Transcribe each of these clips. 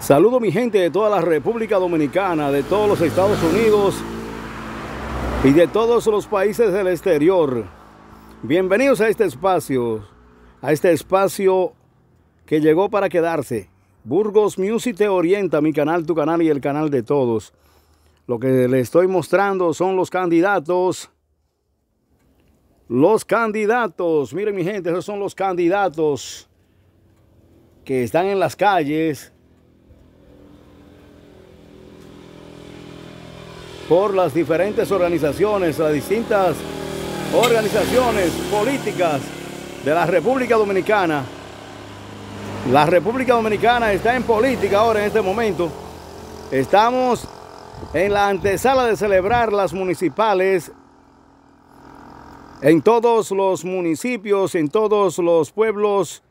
Saludo mi gente de toda la República Dominicana, de todos los Estados Unidos y de todos los países del exterior. Bienvenidos a este espacio, a este espacio que llegó para quedarse. Burgos Music te orienta, mi canal, tu canal y el canal de todos. Lo que le estoy mostrando son los candidatos. Los candidatos, miren mi gente, esos son los candidatos que están en las calles por las diferentes organizaciones, las distintas organizaciones políticas de la República Dominicana. La República Dominicana está en política ahora en este momento. Estamos en la antesala de celebrar las municipales en todos los municipios, en todos los pueblos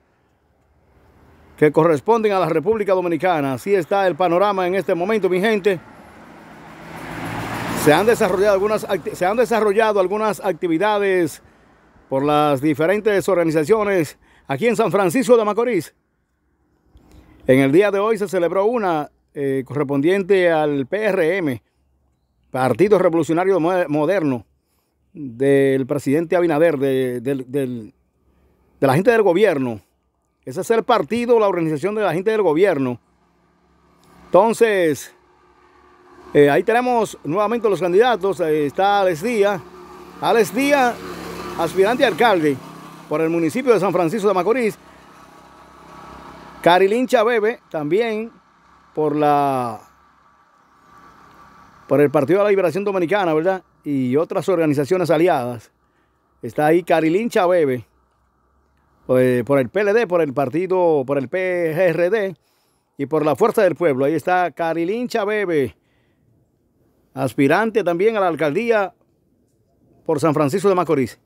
que corresponden a la República Dominicana. Así está el panorama en este momento, mi gente. Se han desarrollado algunas, se han desarrollado algunas actividades por las diferentes organizaciones aquí en San Francisco de Macorís. En el día de hoy se celebró una eh, correspondiente al PRM, Partido Revolucionario Moderno, del presidente Abinader, de, de la gente del gobierno. Ese es el partido, la organización de la gente del gobierno. Entonces, eh, ahí tenemos nuevamente los candidatos. está Alex Díaz. Alex Díaz, aspirante alcalde por el municipio de San Francisco de Macorís. Carilín Chabebe, también por la por el Partido de la Liberación Dominicana, ¿verdad? Y otras organizaciones aliadas. Está ahí Carilín Chabebe, pues, por el PLD, por el partido, por el PGRD y por la Fuerza del Pueblo. Ahí está Carilín Chabebe aspirante también a la alcaldía por San Francisco de Macorís.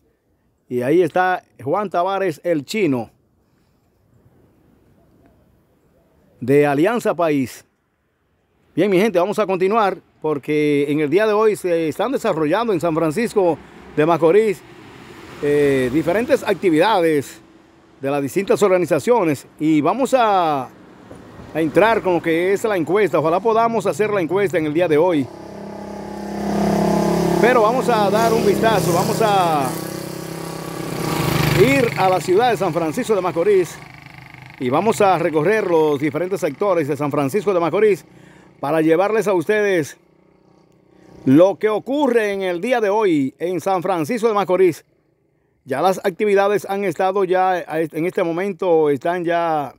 Y ahí está Juan Tavares el Chino, de Alianza País. Bien, mi gente, vamos a continuar porque en el día de hoy se están desarrollando en San Francisco de Macorís eh, diferentes actividades de las distintas organizaciones y vamos a, a entrar con lo que es la encuesta. Ojalá podamos hacer la encuesta en el día de hoy. Pero vamos a dar un vistazo, vamos a ir a la ciudad de San Francisco de Macorís y vamos a recorrer los diferentes sectores de San Francisco de Macorís para llevarles a ustedes lo que ocurre en el día de hoy en San Francisco de Macorís. Ya las actividades han estado ya, en este momento están ya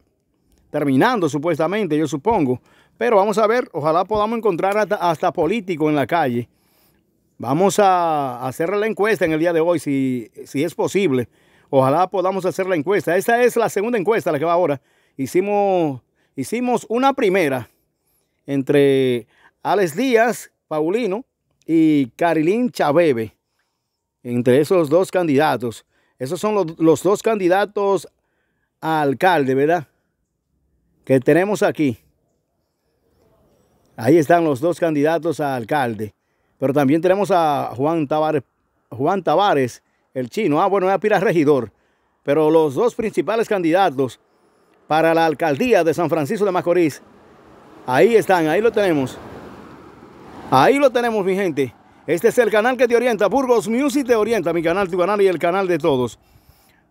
terminando supuestamente, yo supongo. Pero vamos a ver, ojalá podamos encontrar hasta, hasta político en la calle Vamos a hacer la encuesta en el día de hoy, si, si es posible. Ojalá podamos hacer la encuesta. Esta es la segunda encuesta, la que va ahora. Hicimos, hicimos una primera entre Alex Díaz, Paulino, y Carilín Chabebe. Entre esos dos candidatos. Esos son los, los dos candidatos a alcalde, ¿verdad? Que tenemos aquí. Ahí están los dos candidatos a alcalde. Pero también tenemos a Juan Tavares, Juan el chino. Ah, bueno, aspira regidor. Pero los dos principales candidatos para la alcaldía de San Francisco de Macorís, ahí están, ahí lo tenemos. Ahí lo tenemos, mi gente. Este es el canal que te orienta, Burgos Music te orienta, mi canal, tu canal y el canal de todos.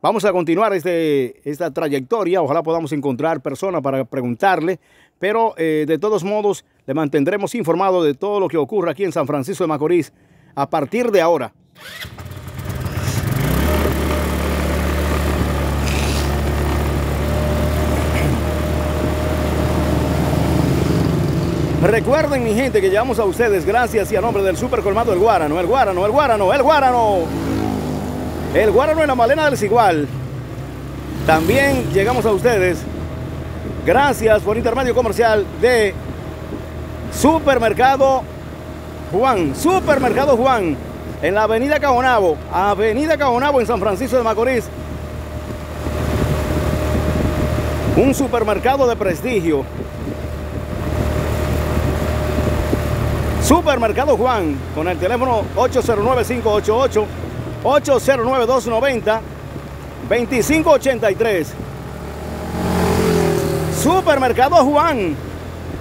Vamos a continuar este, esta trayectoria. Ojalá podamos encontrar personas para preguntarle pero eh, de todos modos le mantendremos informado de todo lo que ocurre aquí en San Francisco de Macorís a partir de ahora. Recuerden, mi gente, que llevamos a ustedes gracias y a nombre del super colmado El Guárano, El Guárano, El Guárano, El Guárano. El Guárano en la Malena del Cigual. También llegamos a ustedes Gracias por intermedio comercial de Supermercado Juan. Supermercado Juan en la Avenida Cajonabo. Avenida Cajonabo en San Francisco de Macorís. Un supermercado de prestigio. Supermercado Juan con el teléfono 809-588 809-290 2583 Supermercado Juan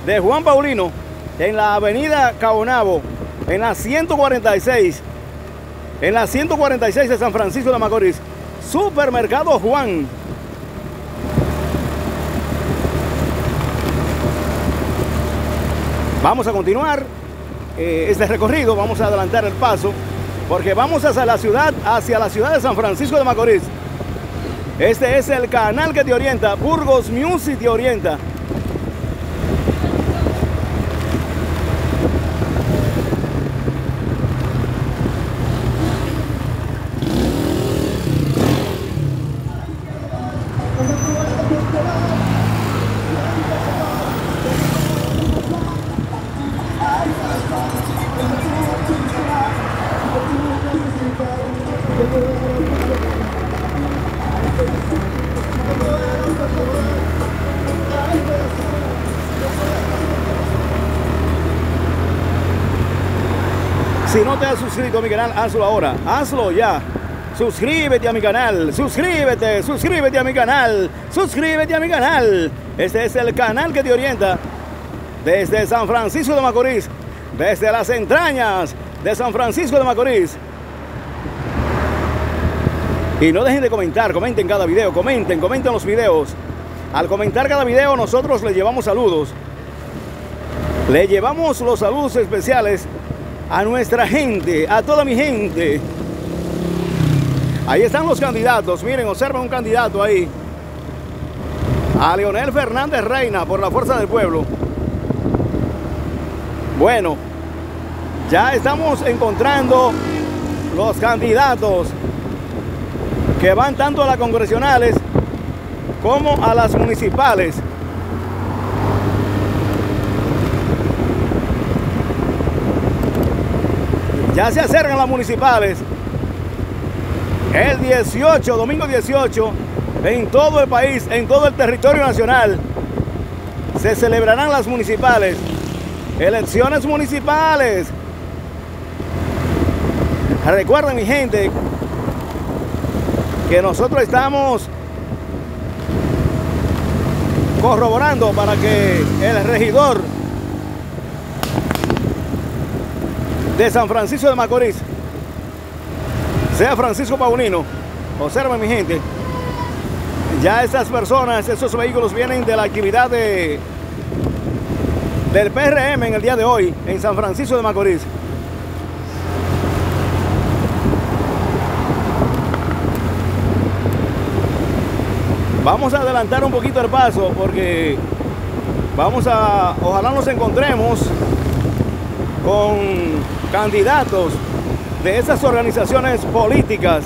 de Juan Paulino en la avenida Caonabo, en la 146, en la 146 de San Francisco de Macorís. Supermercado Juan. Vamos a continuar eh, este recorrido, vamos a adelantar el paso, porque vamos hacia la ciudad, hacia la ciudad de San Francisco de Macorís. Este es el canal que te orienta, Burgos Music te orienta. Si no te has suscrito a mi canal, hazlo ahora. Hazlo ya. Suscríbete a mi canal. Suscríbete, suscríbete a mi canal. Suscríbete a mi canal. Este es el canal que te orienta desde San Francisco de Macorís, desde las entrañas de San Francisco de Macorís. Y no dejen de comentar, comenten cada video, comenten, comenten los videos. Al comentar cada video nosotros le llevamos saludos. Le llevamos los saludos especiales a nuestra gente, a toda mi gente. Ahí están los candidatos. Miren, observen un candidato ahí. A Leonel Fernández Reina por la Fuerza del Pueblo. Bueno, ya estamos encontrando los candidatos que van tanto a las congresionales como a las municipales. Ya se acercan las municipales. El 18, domingo 18, en todo el país, en todo el territorio nacional, se celebrarán las municipales. Elecciones municipales. Recuerden mi gente que nosotros estamos corroborando para que el regidor de San Francisco de Macorís sea Francisco Paulino. Observen mi gente, ya estas personas, estos vehículos vienen de la actividad de, del PRM en el día de hoy en San Francisco de Macorís. Vamos a adelantar un poquito el paso porque vamos a, ojalá nos encontremos con candidatos de esas organizaciones políticas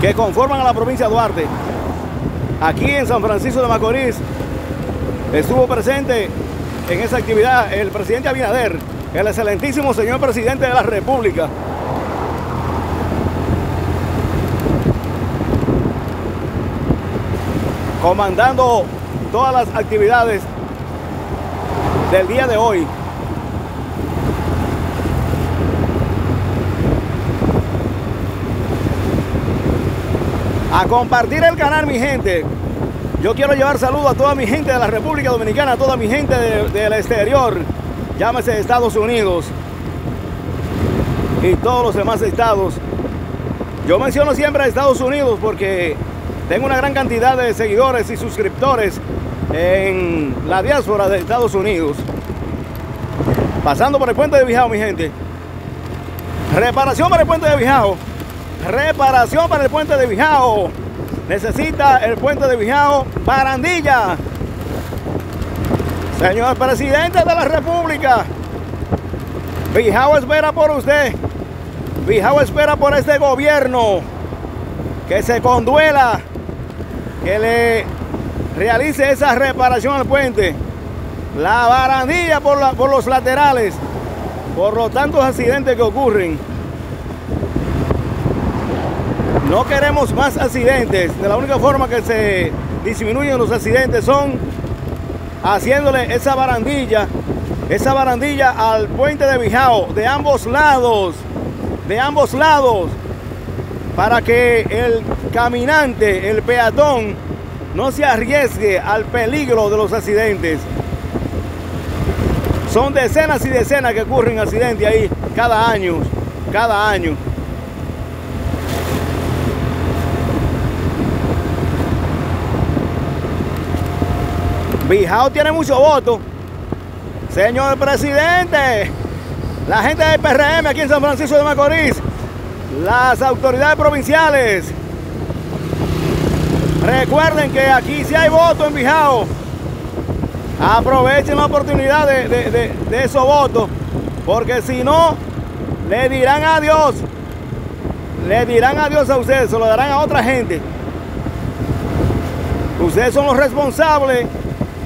que conforman a la provincia de Duarte. Aquí en San Francisco de Macorís estuvo presente en esa actividad el presidente Abinader, el excelentísimo señor presidente de la República. comandando todas las actividades del día de hoy. A compartir el canal, mi gente. Yo quiero llevar saludos a toda mi gente de la República Dominicana, a toda mi gente del exterior, llámese Estados Unidos y todos los demás estados. Yo menciono siempre a Estados Unidos porque tengo una gran cantidad de seguidores y suscriptores en la diáspora de Estados Unidos. Pasando por el puente de Bijao, mi gente. Reparación para el puente de Bijao. Reparación para el puente de Bijao. Necesita el puente de Bijao barandilla. Señor presidente de la República. Bijao espera por usted. Bijao espera por este gobierno. Que se conduela. Que le realice esa reparación al puente. La barandilla por, por los laterales. Por los tantos accidentes que ocurren. No queremos más accidentes. De la única forma que se disminuyen los accidentes son haciéndole esa barandilla, esa barandilla al puente de Bijao, de ambos lados, de ambos lados, para que el caminante, el peatón, no se arriesgue al peligro de los accidentes. Son decenas y decenas que ocurren accidentes ahí cada año, cada año. Bijao tiene mucho voto. Señor presidente, la gente del PRM aquí en San Francisco de Macorís, las autoridades provinciales, recuerden que aquí si hay voto en Bijao. Aprovechen la oportunidad de, de esos votos, porque si no, le dirán adiós. Le dirán adiós a ustedes, se lo darán a otra gente. Ustedes son los responsables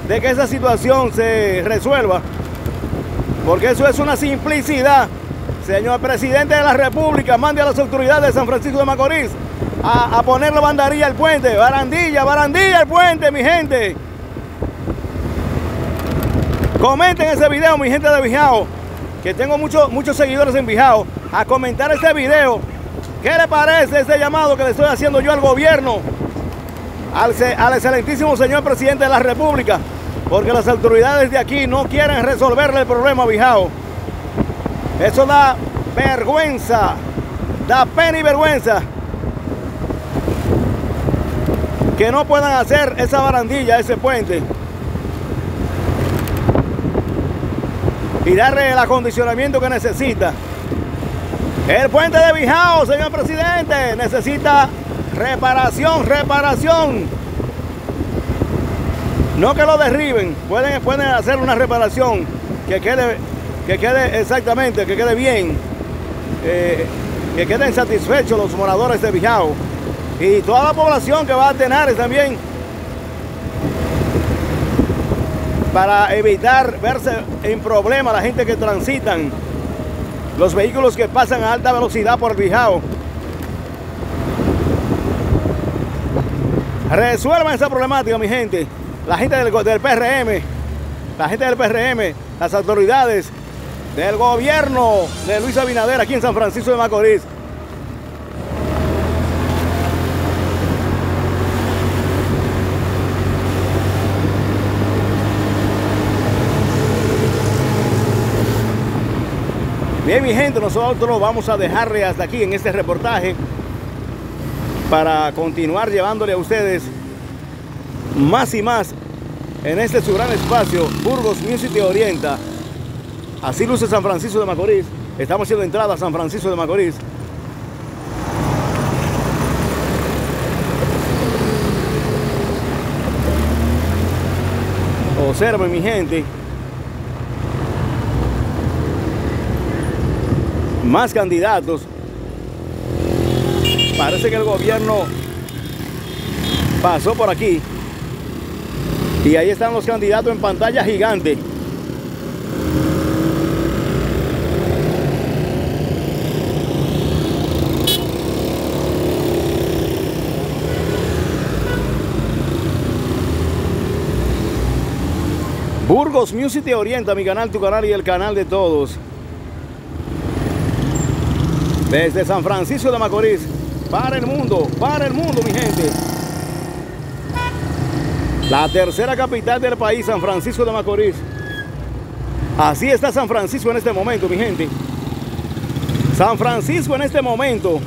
de que esa situación se resuelva. Porque eso es una simplicidad. Señor presidente de la República, mande a las autoridades de San Francisco de Macorís a, a poner la banderilla al puente. Barandilla, barandilla al puente, mi gente. Comenten ese video, mi gente de Bijao, que tengo muchos muchos seguidores en Bijao, a comentar este video. ¿Qué le parece ese llamado que le estoy haciendo yo al gobierno? Al, al excelentísimo señor presidente de la República, porque las autoridades de aquí no quieren resolverle el problema a Bijao. Eso da vergüenza, da pena y vergüenza que no puedan hacer esa barandilla, ese puente. Y darle el acondicionamiento que necesita. El puente de Bijao, señor presidente, necesita reparación, reparación. No que lo derriben, pueden, pueden hacer una reparación que quede, que quede exactamente, que quede bien, eh, que queden satisfechos los moradores de Bijao y toda la población que va a tener también para evitar verse en problema la gente que transitan los vehículos que pasan a alta velocidad por Bijao. Resuelvan esa problemática, mi gente. La gente del, del, PRM, la gente del PRM, las autoridades del gobierno de Luis Abinader aquí en San Francisco de Macorís. Bien, mi gente, nosotros vamos a dejarle hasta aquí en este reportaje para continuar llevándole a ustedes más y más en este su gran espacio, Burgos Music te orienta. Así luce San Francisco de Macorís. Estamos haciendo entrada a San Francisco de Macorís. Observen mi gente. Más candidatos. Parece que el gobierno pasó por aquí. Y ahí están los candidatos en pantalla gigante. Burgos Music te orienta, mi canal, tu canal y el canal de todos. Desde San Francisco de Macorís, para el mundo, para el mundo, mi gente. La tercera capital del país, San Francisco de Macorís. Así está San Francisco en este momento, mi gente. San Francisco en este momento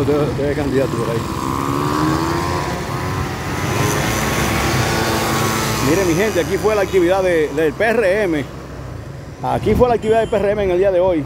usted, usted es candidato por ahí. Mire mi gente, aquí fue la actividad de- del PRM. Aquí fue la actividad del PRM en el día de hoy.